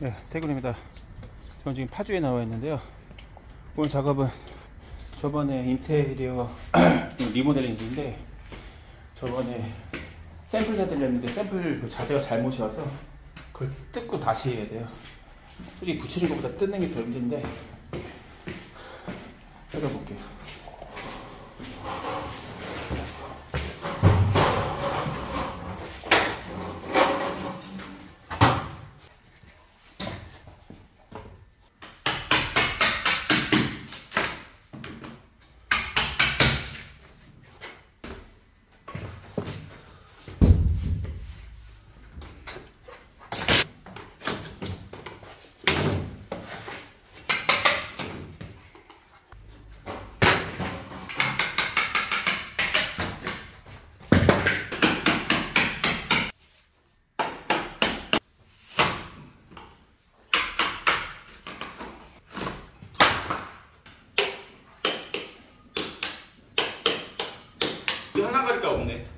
네, 태근입니다. 저는 지금 파주에 나와 있는데요. 오늘 작업은 저번에 인테리어 리모델링인데 저번에 샘플 사드렸는데 샘플 그 자재가 잘못이어서 그걸 뜯고 다시 해야 돼요. 솔직히 붙이는 것보다 뜯는 게 더 힘든데 뜯어볼게요. 이 하나까지가 없네.